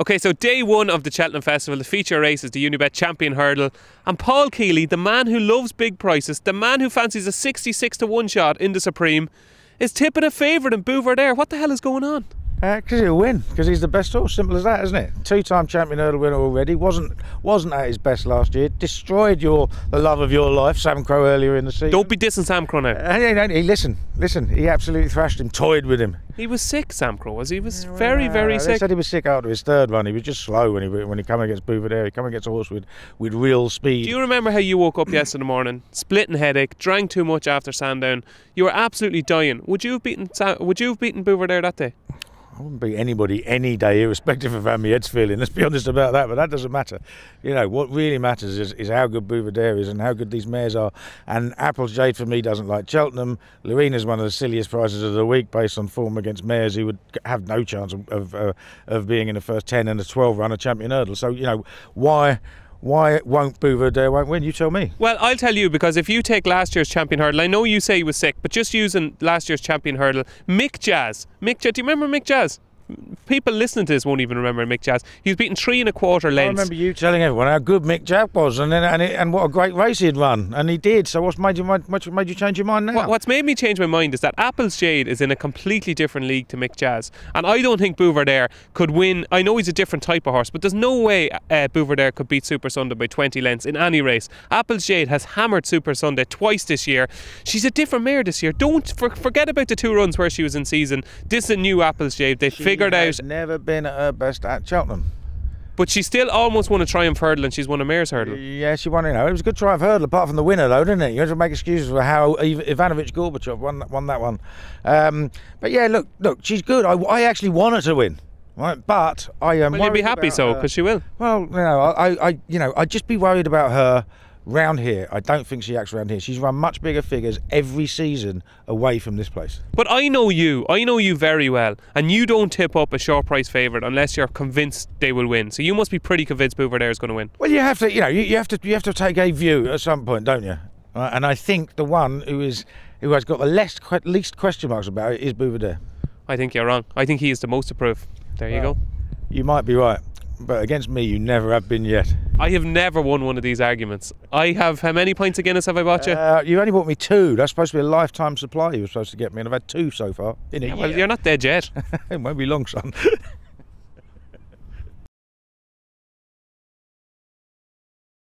Okay, so day one of the Cheltenham Festival, the feature race is the Unibet Champion Hurdle. And Paul Kealy, the man who loves big prices, the man who fancies a 66 to 1 shot in the Supreme, is tipping a favourite in Buveur D'Air. What the hell is going on? Because uh, he'll win, because he's the best horse. Simple as that, isn't it? Two-time champion hurdle winner already. wasn't wasn't at his best last year. Destroyed your the love of your life, Samcro earlier in the season. Don't be dissing Samcro now. Uh, he, he, listen, listen. He absolutely thrashed him, toyed with him. He was sick, Samcro was. He was yeah, well, very, very they sick. said he was sick after his third run. He was just slow when he when he came against Buveur D'Air. He came against a horse with with real speed. Do you remember how you woke up yesterday morning, splitting headache, drank too much after Sandown? You were absolutely dying. Would you have beaten Would you have beaten Buveur D'Air that day? I wouldn't beat anybody any day, irrespective of how my head's feeling. Let's be honest about that, but that doesn't matter. You know, what really matters is, is how good Buveur D'Air is and how good these mares are. And Apple's Jade for me doesn't like Cheltenham. Laurina's one of the silliest prizes of the week based on form against mares who would have no chance of of, uh, of being in the first 10 and a 12 runner champion hurdle. So, you know, why why won't Buveur D'Air won't win? You tell me. Well, I'll tell you because if you take last year's champion hurdle, I know you say he was sick, but just using last year's champion hurdle, Mick Jazz. Mick Jazz, do you remember Mick Jazz? People listening to this won't even remember Mick Jazz. He was beaten three and a quarter lengths. I remember you telling everyone how good Mick Jazz was, and then, and, it, and what a great race he'd run, and he did. So what's made you what's made you change your mind now? what's made me change my mind is that Apple's Jade is in a completely different league to Mick Jazz, and I don't think Buveur D'Air could win. I know he's a different type of horse, but there's no way uh, Buveur D'Air could beat Supasundae by 20 lengths in any race. Apple's Jade has hammered Supasundae twice this year. She's a different mare this year. Don't for, forget about the two runs where she was in season. This is a new Apple's Jade. They she figured out. Never been at her best at Cheltenham. But she still almost won a Triumph Hurdle and she's won a Mare's Hurdle. Yeah, she won, you know. It was a good Triumph Hurdle apart from the winner, though, didn't it? You had to make excuses for how Ivanovich Gorbatov won, won that one. Um, but yeah, look, look, she's good. I, I actually want her to win. Right, but I am. Well, you'd be happy so because she will. Well, you know, I, I, you know, I'd just be worried about her round here, I don't think she acts around here. She's run much bigger figures every season away from this place. But I know you. I know you very well, and you don't tip up a short price favourite unless you're convinced they will win. So you must be pretty convinced Buveur D'Air is going to win. Well, you have to. You know, you, you, have to. You have to take a view at some point, don't you? Uh, and I think the one who is who has got the least least question marks about it is Buveur D'Air. I think you're wrong. I think he is the most approved. There well, you go. You might be right but against me, you never have been yet. I have never won one of these arguments. I have how many pints of Guinness have I bought you? Uh, you only bought me two. That's supposed to be a lifetime supply. You were supposed to get me, and I've had two so far in a yeah, year. Well, you're not dead yet. it won't be long, son.